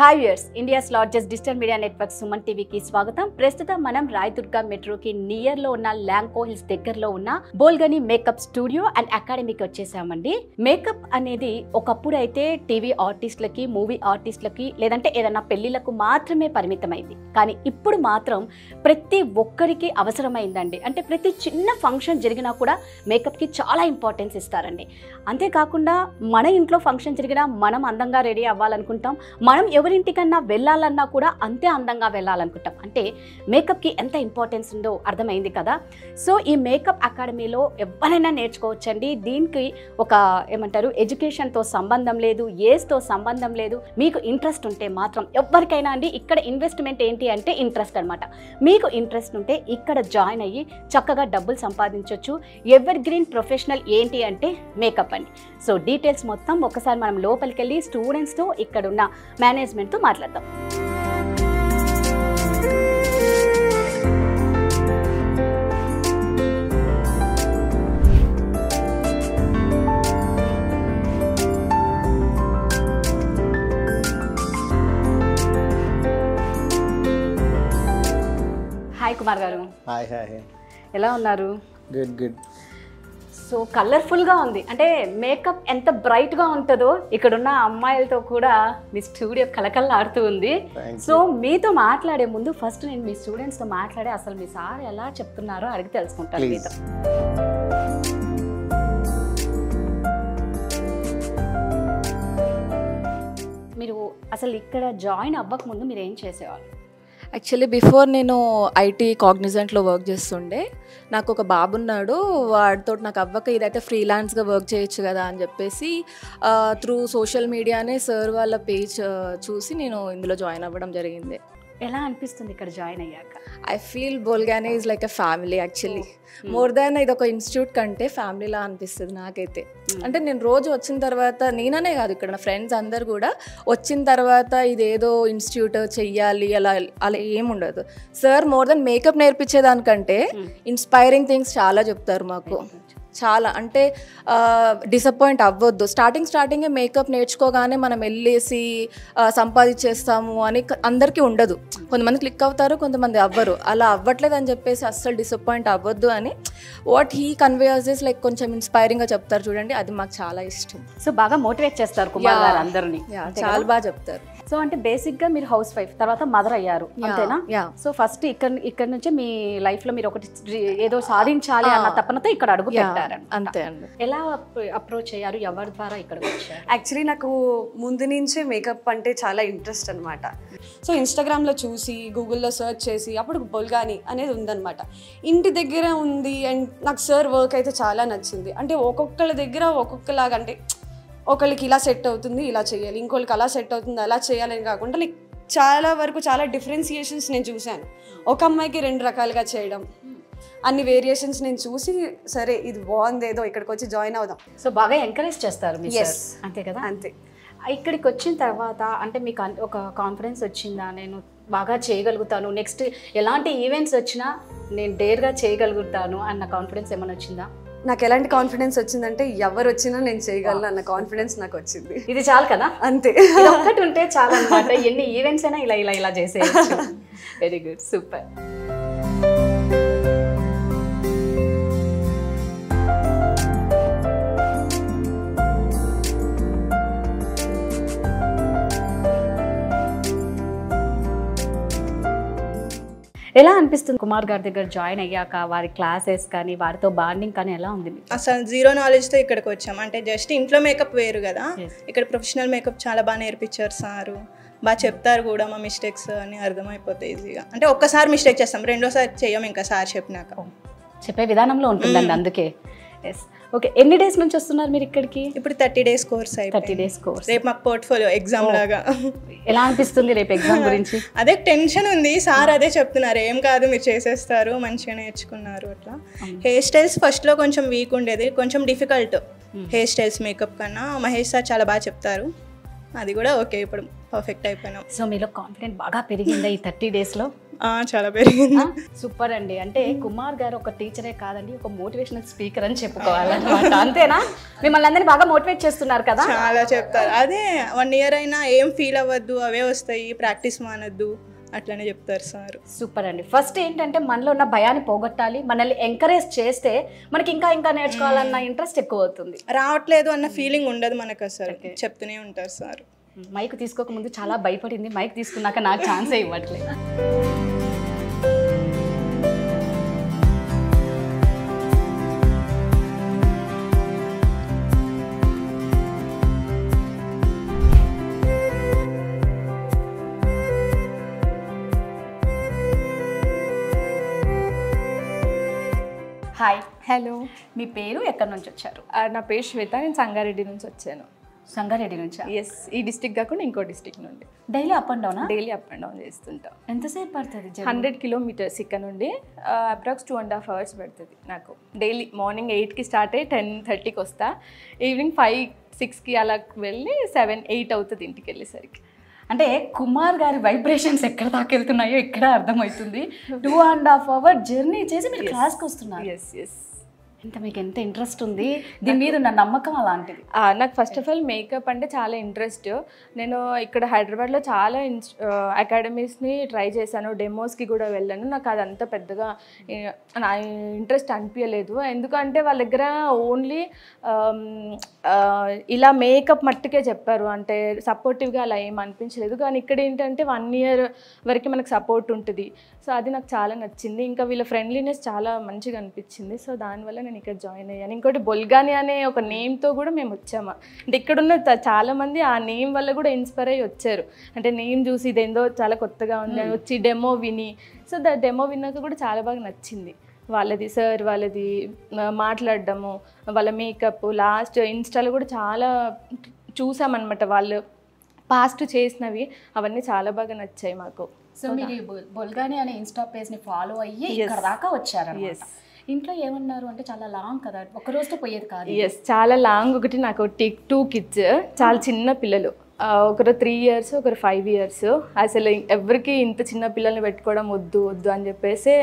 Hi yours India's largest digital media network Suman టీవీకి స్వాగతం. ప్రస్తుతం మనం రాయదుర్గా మెట్రోకి నియర్లో ఉన్న ల్యాంకో హిల్స్ దగ్గరలో ఉన్న బోల్గని మేకప్ స్టూడియో అండ్ అకాడమీకి వచ్చేసామండి. మేకప్ అనేది ఒకప్పుడు అయితే టీవీ ఆర్టిస్టులకి మూవీ ఆర్టిస్టులకి లేదంటే ఏదైనా పెళ్ళిలకు మాత్రమే పరిమితమైంది. కానీ ఇప్పుడు మాత్రం ప్రతి ఒక్కరికి అవసరమైందండి. అంటే ప్రతి చిన్న ఫంక్షన్ జరిగినా కూడా మేకప్కి చాలా ఇంపార్టెన్స్ ఇస్తారండి. అంతేకాకుండా మన ఇంట్లో ఫంక్షన్ జరిగినా మనం అందంగా రెడీ అవ్వాలనుకుంటాం. మనం ఎవరు ఎవరింటికన్నా వెళ్ళాలన్నా కూడా అంతే అందంగా వెళ్ళాలనుకుంటాం. అంటే మేకప్కి ఎంత ఇంపార్టెన్స్ ఉందో అర్థమైంది కదా? సో ఈ మేకప్ అకాడమీలో ఎవరైనా నేర్చుకోవచ్చండి. దీనికి ఒక ఏమంటారు ఎడ్యుకేషన్తో సంబంధం లేదు ఏజ్తో సంబంధం లేదు. మీకు ఇంట్రెస్ట్ ఉంటే మాత్రం ఎవరికైనా అండి ఇక్కడ ఇన్వెస్ట్మెంట్ ఏంటి అంటే ఇంట్రెస్ట్ అనమాట మీకు ఇంట్రెస్ట్ ఉంటే ఇక్కడ జాయిన్ అయ్యి చక్కగా డబ్బులు సంపాదించవచ్చు ఎవర్ గ్రీన్ ప్రొఫెషనల్ ఏంటి అంటే మేకప్ అండి. సో డీటెయిల్స్ మొత్తం ఒకసారి మనం లోపలికి వెళ్ళి స్టూడెంట్స్తో ఇక్కడ ఉన్న మేనేజ్మెంట్తో మాట్లాడదాం. Hi Kumar garu. Hi hi. ఎలా ఉన్నారు? Good good. సో కలర్ఫుల్గా ఉంది. అంటే మేకప్ ఎంత బ్రైట్గా ఉంటుందో ఇక్కడున్న అమ్మాయిలతో కూడా మీ స్టూడియో కలకల్లాడుతూ ఉంది. సో మీతో మాట్లాడే ముందు ఫస్ట్ నేను మీ స్టూడెంట్స్తో మాట్లాడి అసలు మీ సార్ ఎలా చెప్తున్నారో అడిగి తెలుసుకుంటాను. మీతో. మీరు అసలు ఇక్కడ జాయిన్ అవ్వక ముందు మీరు ఏం చేసేవాళ్ళు? యాక్చువల్లీ బిఫోర్ నేను ఐటీ కాగ్నిజెంట్లో వర్క్ చేస్తుండే నాకు ఒక బాబు ఉన్నాడు. వాడితో నాకు అవ్వక ఇదైతే ఫ్రీలాన్స్గా వర్క్ చేయొచ్చు కదా అని చెప్పేసి త్రూ సోషల్ మీడియానే సార్ వాళ్ళ పేజ్ చూసి నేను ఇందులో జాయిన్ అవ్వడం జరిగింది. ఎలా అనిపిస్తుంది ఇక్కడ జాయిన్ అయ్యాక? I feel బోల్గానే is like a family actually more than ఇది ఒక ఇన్స్టిట్యూట్ కంటే ఫ్యామిలీలా అనిపిస్తుంది నాకైతే. అంటే నేను రోజు వచ్చిన తర్వాత నేననే కాదు ఇక్కడ నా ఫ్రెండ్స్ అందరు కూడా వచ్చిన తర్వాత ఇదేదో ఇన్స్టిట్యూట్ చెయ్యాలి అలా అలా ఏముండదు. సార్ మోర్ దెన్ మేకప్ నేర్పించేదానికంటే ఇన్స్పైరింగ్ థింగ్స్ చాలా చెప్తారు మాకు. చాలా అంటే డిసప్పాయింట్ అవ్వద్దు. స్టార్టింగ్ స్టార్టింగే మేకప్ నేర్చుకోగానే మనం వెళ్ళేసి సంపాదించేస్తాము అని అందరికీ ఉండదు. కొంతమంది క్లిక్ అవుతారు కొంతమంది అవ్వరు. అలా అవ్వట్లేదు అని చెప్పేసి అస్సలు డిసప్పాయింట్ అవ్వద్దు అని వాట్ హీ కన్వేయర్స్ లైక్ కొంచెం ఇన్స్పైరింగ్గా చెప్తారు చూడండి. అది మాకు చాలా ఇష్టం. సో బాగా మోటివేట్ చేస్తారు కుమార్ గారు అందరినీ. Yeah, అంతే చాలా? బాగా చెప్తారు. సో అంటే బేసిక్గా మీరు హౌస్ వైఫ్ తర్వాత మదర్ అయ్యారు. అంతేనా. సో ఫస్ట్ ఇక్కడ ఇక్కడ నుంచే మీ లైఫ్లో మీరు ఒకటి ఏదో సాధించాలి అన్న తపనతో ఇక్కడ అడుగు పెట్టారు. అంతే అండి. ఎలా అప్రోచ్ అయ్యారు? ఎవరి ద్వారా వచ్చారు? యాక్చువల్లీ నాకు ముందు నుంచే మేకప్ అంటే చాలా ఇంట్రెస్ట్ అనమాట సో ఇన్స్టాగ్రామ్లో చూసి గూగుల్లో సెర్చ్ చేసి అప్పుడు బొల్గాని అనేది ఉందన్నమాట. ఇంటి దగ్గర ఉంది అండ్ నాకు సార్ వర్క్ అయితే చాలా నచ్చింది. అంటే ఒక్కొక్కళ్ళ దగ్గర ఒక్కొక్కలాగా అంటే ఒకళ్ళకి ఇలా సెట్ అవుతుంది ఇలా చేయాలి. ఇంకొకరికి అలా సెట్ అవుతుంది అలా చేయాలని కాకుండా లైక్ చాలా వరకు చాలా డిఫరెన్సియేషన్స్ నేను చూశాను. ఒక అమ్మాయికి రెండు రకాలుగా చేయడం అన్ని వేరియేషన్స్ నేను చూసి సరే ఇది బాగుంది ఏదో ఇక్కడికి వచ్చి జాయిన్ అవుదాం. సో బాగా ఎంకరేజ్ చేస్తారు అంతే కదా? అంతే. ఇక్కడికి వచ్చిన తర్వాత అంటే మీకు ఒక కాన్ఫిడెన్స్ వచ్చిందా? నేను బాగా చేయగలుగుతాను. నెక్స్ట్ ఎలాంటి ఈవెంట్స్ వచ్చినా నేను డేర్గా చేయగలుగుతాను అన్న కాన్ఫిడెన్స్ ఏమైనా వచ్చిందా? నాకు ఎలాంటి కాన్ఫిడెన్స్ వచ్చిందంటే ఎవరు వచ్చినా నేను చేయగలను అన్న కాన్ఫిడెన్స్ నాకు వచ్చింది. ఇది చాలు కదా? అంతే. ఒక్కటి ఉంటే చాలా అనమాట ఎన్ని ఈవెంట్స్ అయినా ఇలా ఇలా ఇలా చేసేయచ్చు. వెరీ గుడ్ సూపర్ ఎలా అనిపిస్తుంది కుమార్ గారి దగ్గర జాయిన్ అయ్యాక వారి క్లాసెస్ కానీ వారితో బాండింగ్ కానీ ఎలా ఉంది అసలు జీరో నాలెడ్జ్తో ఇక్కడికి వచ్చాం. అంటే జస్ట్ ఇంట్లో మేకప్ వేరు కదా. ఇక్కడ ప్రొఫెషనల్ మేకప్ చాలా బాగా నేర్పించారు సారు. బాగా చెప్తారు కూడా మా మిస్టేక్స్ అని అర్థమైపోతాయి ఈజీగా. అంటే ఒక్కసారి మిస్టేక్ చేస్తాం రెండోసారి చెయ్యం ఇంకా సార్ చెప్పినాక. చెప్పే విధానంలో ఉంటుందండి అందుకే. ఎస్ ఓకే ఎన్ని డేస్ నుంచి వస్తున్నారు మీరు ఇక్కడికి? ఇప్పుడు thirty days course thirty days course రేపు మాకు పోర్ట్ఫోలియో ఎగ్జామ్ లాగా. ఎలా అనిపిస్తుంది రేపు ఎగ్జామ్ గురించి? అదే టెన్షన్ ఉంది. సార్ అదే చెప్తున్నారు. ఏం కాదు మీరు చేసేస్తారు. మంచిగా నేర్చుకున్నారు అట్లా. హెయిర్ స్టైల్స్ ఫస్ట్లో కొంచెం వీక్ ఉండేది. కొంచెం డిఫికల్ట్ హెయిర్ స్టైల్స్ మేకప్ కన్నా మహేష్ సార్ చాలా బాగా చెప్తారు. అది కూడా ఓకే ఇప్పుడు పర్ఫెక్ట్ అయిపోయినాం. సో మీలో కాన్ఫిడెంట్ బాగా పెరిగిందా ఈ థర్టీ డేస్లో చాలా పెరిగింది. సూపర్ అండి. అంటే కుమార్ గారు ఒక టీచరే కాదండి ఒక మోటివేషనల్ స్పీకర్ అని చెప్పుకోవాలన్నమాట. అంతేనా? మిమ్మల్ని అందరినీ బాగా మోటివేట్ చేస్తున్నారు కదా? చాలా చెప్తారు. అదే వన్ ఇయర్ అయినా ఏం ఫీల్ అవ్వద్దు అవే వస్తాయి ప్రాక్టీస్ మానద్దు అట్లనే చెప్తారు సార్. సూపర్ అండి. ఫస్ట్ ఏంటంటే మనలో ఉన్న భయాన్ని పోగొట్టాలి మనల్ని ఎంకరేజ్ చేస్తే మనకి ఇంకా ఇంకా నేర్చుకోవాలన్న ఇంట్రెస్ట్ ఎక్కువ అవుతుంది. రావట్లేదు అన్న ఫీలింగ్ ఉండదు మనకు అసలు. చెప్తూనే ఉంటారు సార్. మైక్ తీసుకోక ముందు చాలా భయపడింది. మైక్ తీసుకున్నాక నాకు ఛాన్సే ఇవ్వట్లేదు. హాయ్. హలో మీ పేరు ఎక్కడి నుంచి వచ్చారు? నా పేరు శ్వేత నేను సంగారెడ్డి నుంచి వచ్చాను. సంగారెడ్డి నుంచి? ఎస్ ఈ డిస్టిక్ కాకుండా ఇంకో డిస్టిక్ నుండి. డైలీ అప్ అండ్ డౌనా డైలీ అప్ అండ్ డౌన్ చేస్తుంటాం. ఎంతసేపు పడుతుంది? హండ్రెడ్ కిలోమీటర్స్ ఇక్కడ నుండి approx two and half hours పడుతుంది నాకు. డైలీ మార్నింగ్ ఎయిట్కి స్టార్ట్ అయ్యి టెన్ థర్టీకి వస్తా. ఈవినింగ్ ఫైవ్ సిక్స్కి అలా వెళ్ళి సెవెన్ ఎయిట్ అవుతుంది ఇంటికి వెళ్ళేసరికి. అంటే కుమార్ గారి వైబ్రేషన్స్ ఎక్కడ దాకా వెళ్తున్నాయో ఇక్కడ అర్థమవుతుంది? Two and half hour journey చేసి మీరు క్లాస్కి వస్తున్నారు. ఎస్ ఎస్ ఎంత మీకు ఎంత ఇంట్రెస్ట్ ఉంది? దీని మీద ఉన్న నమ్మకం అలాంటిది. నాకు ఫస్ట్ ఆఫ్ ఆల్ మేకప్ అంటే చాలా ఇంట్రెస్ట్ నేను ఇక్కడ హైదరాబాద్లో చాలా ఇన్స్ అకాడమీస్ని ట్రై చేశాను డెమోస్కి కూడా వెళ్ళాను. నాకు అదంతా పెద్దగా నా ఇంట్రెస్ట్ అనిపించలేదు. ఎందుకంటే వాళ్ళ దగ్గర ఓన్లీ ఇలా మేకప్ మట్టుకే చెప్పారు. అంటే సపోర్టివ్గా అలా ఏం అనిపించలేదు. కానీ ఇక్కడ ఏంటంటే వన్ ఇయర్ వరకు మనకు సపోర్ట్ ఉంటుంది. సో అది నాకు చాలా నచ్చింది. ఇంకా వీళ్ళ ఫ్రెండ్లీనెస్ చాలా మంచిగా అనిపించింది. సో దానివల్ల నేను ఇక్కడ జాయిన్ అయ్యాను. ఇంకోటి బొల్గాని అనే ఒక నేమ్తో కూడా మేము వచ్చాము. అంటే ఇక్కడున్న త- చాలా మంది ఆ నేమ్ వల్ల కూడా ఇన్స్పైర్ అయ్యి వచ్చారు. అంటే నేమ్ చూసి ఇదేందో చాలా కొత్తగా ఉంది అని వచ్చి డెమో విని. సో ద డెమో విన్నాక కూడా చాలా బాగా నచ్చింది. వాళ్ళది సార్ వాళ్ళది మాట్లాడడము వాళ్ళ మేకప్ లాస్ట్ ఇన్స్టాలో కూడా చాలా చూసామన్నమాట వాళ్ళు. పాస్ట్ చేసినవి అవన్నీ చాలా బాగా నచ్చాయి మాకు. సో మీరు బొల్గాని అనే ఇన్స్టా పేజ్ని ఫాలో అయ్యి ఇక్కడ దాకా వచ్చారు ఇంట్లో ఏమన్నారు? అంటే చాలా లాంగ్ కదా. ఒక రోజుతో పోయేది కాదు ఎస్ చాలా లాంగ్ ఒకటి నాకు టిక్ టూ కిడ్స్ చాలా చిన్న పిల్లలు. ఒకరు త్రీ ఇయర్స్ ఒకరు ఫైవ్ ఇయర్స్ అసలు ఎవరికి ఇంత చిన్న పిల్లల్ని పెట్టుకోవడం వద్దు వద్దు అని చెప్పేసి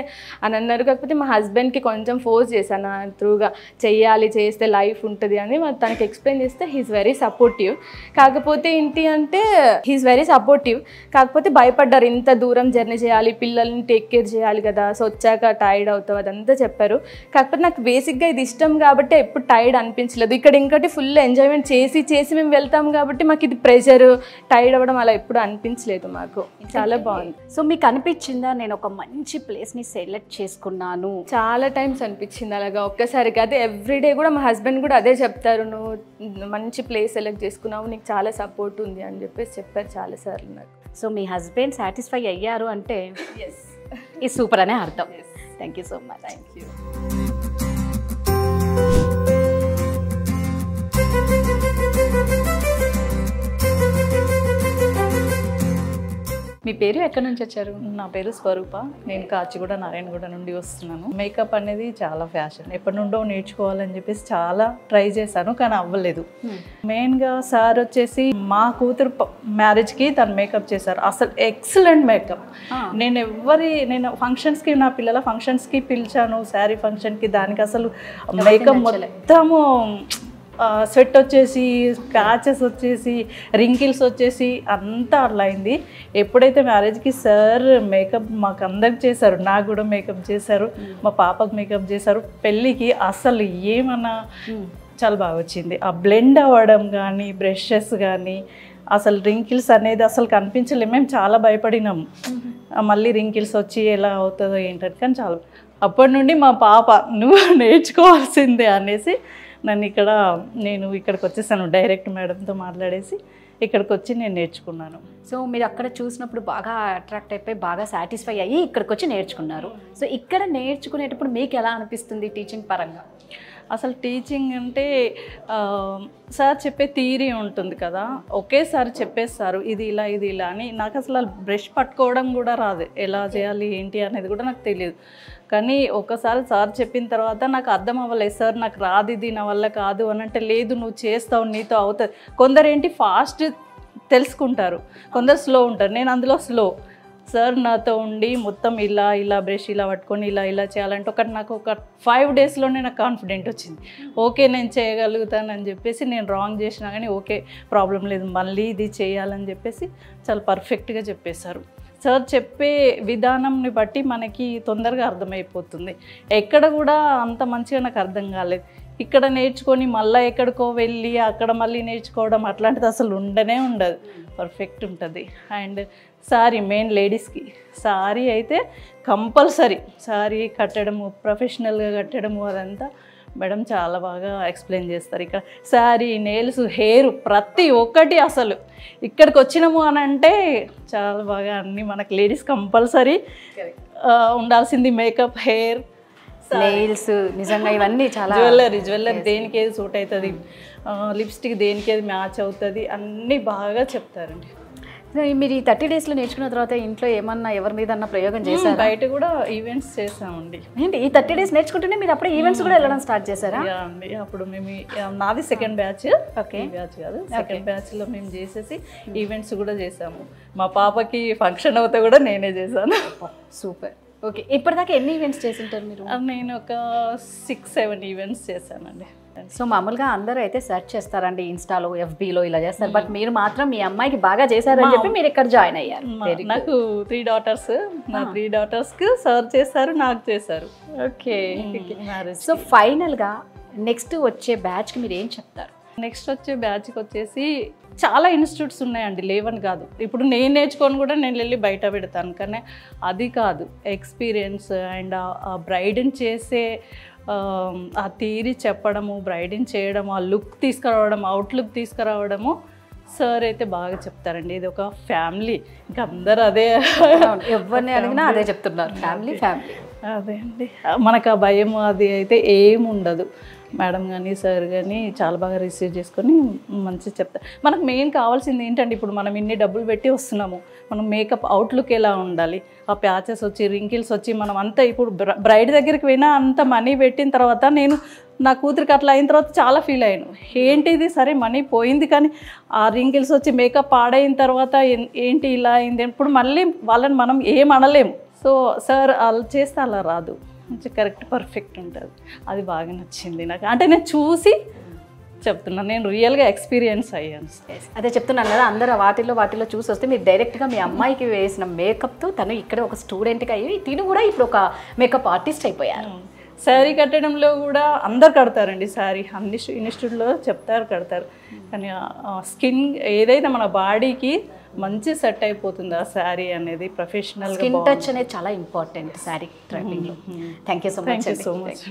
అని అన్నారు. కాకపోతే మా హస్బెండ్కి కొంచెం ఫోర్స్ చేశాను త్రూగా చెయ్యాలి చేస్తే లైఫ్ ఉంటుంది అని తనకి ఎక్స్ప్లెయిన్ చేస్తే హీస్ వెరీ సపోర్టివ్ కాకపోతే ఏంటి అంటే హీస్ వెరీ సపోర్టివ్ కాకపోతే భయపడ్డారు. ఇంత దూరం జర్నీ చేయాలి పిల్లల్ని టేక్ కేర్ చేయాలి కదా. సో వచ్చాక టైర్డ్ అవుతావు అదంతా చెప్పారు. కాకపోతే నాకు బేసిక్గా ఇది ఇష్టం కాబట్టి ఎప్పుడు టైర్డ్ అనిపించలేదు. ఇక్కడ ఇంకోటి ఫుల్ ఎంజాయ్మెంట్ చేసి చేసి మేము వెళ్తాం కాబట్టి మాకు ఇది ప్రెషర్ టైర్డ్ అవ్వడం అలా ఎప్పుడు అనిపించలేదు మాకు. చాలా బాగుంది. సో మీకు అనిపించిందా? నేను ఒక మంచి ప్లేస్ని సెలెక్ట్ చేసుకున్నాను. చాలా టైమ్స్ అనిపించింది అలాగా. ఒక్కసారిగా అదే ఎవ్రీడే కూడా మా హస్బెండ్ కూడా అదే చెప్తారు. నువ్వు మంచి ప్లేస్ సెలెక్ట్ చేసుకున్నావు నీకు చాలా సపోర్ట్ ఉంది అని చెప్పేసి చెప్పారు చాలా సార్లు నాకు. సో మీ హస్బెండ్ సాటిస్ఫై అయ్యారు అంటే ఈ సూపర్ అనే అర్థం. Thank you so much thank you మీ పేరు ఎక్కడి నుంచి వచ్చారు? నా పేరు స్వరూప. నేను కాచిగూడ నారాయణగూడ నుండి వస్తున్నాను. మేకప్ అనేది చాలా ఫ్యాషన్. ఎప్పటి నుండో నేర్చుకోవాలని చెప్పేసి చాలా ట్రై చేశాను కానీ అవ్వలేదు. మెయిన్గా సార్ వచ్చేసి మా కూతురు మ్యారేజ్కి తను మేకప్ చేశారు. అసలు ఎక్సలెంట్ మేకప్. నేను ఎవరి నేను ఫంక్షన్స్కి నా పిల్లల ఫంక్షన్స్కి పిలిచాను శారీ ఫంక్షన్కి. దానికి అసలు మేకప్ మొత్తము స్వెట్ వచ్చేసి స్క్రాచెస్ వచ్చేసి రింకిల్స్ వచ్చేసి అంతా అట్లా అయింది. ఎప్పుడైతే మ్యారేజ్కి సార్ మేకప్ మాకు అందరికి చేశారు నాకు కూడా మేకప్ చేశారు మా పాపకు మేకప్ చేశారు పెళ్ళికి అసలు ఏమన్నా చాలా బాగా వచ్చింది. ఆ బ్లెండ్ అవ్వడం కానీ బ్రషెస్ కానీ అసలు రింకిల్స్ అనేది అసలు కనిపించలేదు. మేము చాలా భయపడినాం. మళ్ళీ రింకిల్స్ వచ్చి ఎలా అవుతుందో ఏంటని కానీ చాలా. అప్పటి నుండి మా పాప నువ్వు నేర్చుకోవాల్సిందే అనేసి నన్ను ఇక్కడ నేను ఇక్కడికి వచ్చేసాను డైరెక్ట్ మేడంతో మాట్లాడేసి ఇక్కడికి వచ్చి నేను నేర్చుకున్నాను. సో మీరు అక్కడ చూసినప్పుడు బాగా అట్రాక్ట్ అయిపోయి బాగా సాటిస్ఫై అయ్యి ఇక్కడికి వచ్చి నేర్చుకున్నారు. సో ఇక్కడ నేర్చుకునేటప్పుడు మీకు ఎలా అనిపిస్తుంది టీచింగ్ పరంగా? అసలు టీచింగ్ అంటే సార్ చెప్పే థీరీ ఉంటుంది కదా ఒకేసారి చెప్పేస్తారు ఇది ఇలా ఇది ఇలా అని. నాకు అసలు బ్రష్ పట్టుకోవడం కూడా రాదు ఎలా చేయాలి ఏంటి అనేది కూడా నాకు తెలియదు. కానీ ఒకసారి సార్ చెప్పిన తర్వాత నాకు అర్థం అవ్వలేదు సార్ నాకు రాదు ఇది నా వల్ల కాదు అని అంటే లేదు నువ్వు చేస్తావు నీతో అవుతుంది. కొందరు ఏంటి ఫాస్ట్ తెలుసుకుంటారు కొందరు స్లో ఉంటారు నేను అందులో స్లో. సార్ నాతో ఉండి మొత్తం ఇలా ఇలా బ్రష్ ఇలా పట్టుకొని ఇలా ఇలా చేయాలంటే ఒకటి నాకు ఒక ఫైవ్ డేస్లోనే నాకు కాన్ఫిడెంట్ వచ్చింది. ఓకే నేను చేయగలుగుతానని చెప్పేసి నేను రాంగ్ చేసినా కానీ ఓకే ప్రాబ్లం లేదు. మళ్ళీ ఇది చేయాలని చెప్పేసి చాలా పర్ఫెక్ట్గా చెప్పేశారు. సార్ చెప్పే విధానంని బట్టి మనకి తొందరగా అర్థమైపోతుంది. ఎక్కడ కూడా అంత మంచిగా నాకు అర్థం కాలేదు. ఇక్కడ నేర్చుకొని మళ్ళీ ఎక్కడికో వెళ్ళి అక్కడ మళ్ళీ నేర్చుకోవడం అట్లాంటిది అసలు ఉండనే ఉండదు. పర్ఫెక్ట్ ఉంటుంది. అండ్ సారీ మెయిన్ లేడీస్కి. సారీ అయితే కంపల్సరీ. సారీ కట్టడము ప్రొఫెషనల్గా కట్టడము అదంతా మేడం చాలా బాగా ఎక్స్ప్లెయిన్ చేస్తారు ఇక్కడ. శారీ నేల్స్ హెయిర్ ప్రతి ఒక్కటి అసలు. ఇక్కడికి వచ్చినాము అని అంటే చాలా బాగా అన్ని మనకి లేడీస్ కంపల్సరీ ఉండాల్సింది మేకప్ హెయిర్ నెయిల్స్ నిజంగా ఇవన్నీ చాలా జ్యువెలరీ జ్యువెలరీ దేనికి ఏది సూట్ అవుతుంది? లిప్స్టిక్ దేనికి ఏది మ్యాచ్ అవుతుంది? అన్నీ బాగా చెప్తారండి. మీరు ఈ థర్టీ డేస్లో నేర్చుకున్న తర్వాత ఇంట్లో ఏమన్నా ఎవరి మీద అన్న ప్రయోగం చేశారా? బయట కూడా ఈవెంట్స్ చేసామండి ఏంటి? ఈ థర్టీ డేస్ నేర్చుకుంటేనే మీరు అప్పుడే ఈవెంట్స్ కూడా వెళ్ళడం స్టార్ట్ చేశారా? అండి. అప్పుడు మేము నాది సెకండ్ బ్యాచ్ Okay. బ్యాచ్ కాదు. సెకండ్ బ్యాచ్లో మేము చేసేసి ఈవెంట్స్ కూడా చేసాము మా పాపకి ఫంక్షన్ అవుతే కూడా నేనే చేశాను. సూపర్. ఓకే. ఇప్పటిదాకా ఎన్ని ఈవెంట్స్ చేసింటారు మీరు? నేను ఒక సిక్స్ సెవెన్ ఈవెంట్స్ చేశానండి. సో మామూలుగా అందరూ అయితే సెర్చ్ చేస్తారండి ఇన్స్టాలో ఎఫ్బీలో ఇలా చేస్తారు. బట్ మీరు మాత్రం మీ అమ్మాయికి బాగా చేశారని చెప్పి మీరు ఇక్కడ జాయిన్ అయ్యారు. నాకు త్రీ డాటర్స్ నా త్రీ డాటర్స్కి సర్వ్ చేశారు నాకు చేశారు. ఓకే సో ఫైనల్గా నెక్స్ట్ వచ్చే బ్యాచ్కి మీరు ఏం చెప్తారు? నెక్స్ట్ వచ్చే బ్యాచ్కి వచ్చేసి చాలా ఇన్స్టిట్యూట్స్ ఉన్నాయండి లేవని కాదు. ఇప్పుడు నేను నేర్చుకొని కూడా నేను వెళ్ళి బయట పెడతాను. కానీ అది కాదు. ఎక్స్పీరియన్స్ అండ్ ఆ బ్రైడ్ని చేసే ఆ, థీరీ చెప్పడము బ్రైడ్ని చేయడము ఆ లుక్ తీసుకురావడం అవుట్లుక్ తీసుకురావడము సార్ అయితే బాగా చెప్తారండి. ఇది ఒక ఫ్యామిలీ ఇంకా అందరు అదే ఎవరిని అడిగినా అదే చెప్తున్నారు. ఫ్యామిలీ ఫ్యామిలీ అదే అండి. మనకు ఆ భయం అది అయితే ఏం ఉండదు మేడం కానీ సార్ కానీ చాలా బాగా రిసీవ్ చేసుకొని మంచిగా చెప్తారు మనకు మెయిన్ కావాల్సింది ఏంటంటే ఇప్పుడు మనం ఇన్ని డబ్బులు పెట్టి వస్తున్నాము. మనం మేకప్ అవుట్లుక్ ఎలా ఉండాలి? ఆ ప్యాచెస్ వచ్చి రింకిల్స్ వచ్చి మనం అంతా ఇప్పుడు బ్రైడ్ దగ్గరికి పోయినా అంత మనీ పెట్టిన తర్వాత నేను నా కూతురికి అట్లా అయిన తర్వాత చాలా ఫీల్ అయ్యాను. ఏంటిది? సరే మనీ పోయింది కానీ ఆ రింకిల్స్ వచ్చి మేకప్ పాడైన తర్వాత ఏంటి ఇలా అయింది? ఇప్పుడు మళ్ళీ వాళ్ళని మనం ఏం అనలేము. సో సార్ అలా చేస్తే అలా రాదు. మంచి కరెక్ట్ పర్ఫెక్ట్ ఉంటుంది. అది బాగా నచ్చింది నాకు. అంటే నేను చూసి చెప్తున్నాను నేను రియల్గా ఎక్స్పీరియన్స్ అయ్యాను. అదే చెప్తున్నాను కదా అందరూ వాటిల్లో వాటిల్లో చూసి వస్తే మీరు డైరెక్ట్గా మీ అమ్మాయికి వేసిన మేకప్తో తను ఇక్కడ ఒక స్టూడెంట్గా అయ్యి తిను కూడా ఇప్పుడు ఒక మేకప్ ఆర్టిస్ట్ అయిపోయారు. శారీ కట్టడంలో కూడా అందరు కడతారండి శారీ. అన్ని ఇన్స్టిట్యూట్లో చెప్తారు కడతారు. కానీ స్కిన్ ఏదైతే మన బాడీకి మంచి సెట్ అయిపోతుంది ఆ శారీ అనేది ప్రొఫెషనల్గా స్కిన్ టచ్ అనేది చాలా ఇంపార్టెంట్ శారీ ట్రెండింగ్లో thank you so much so much.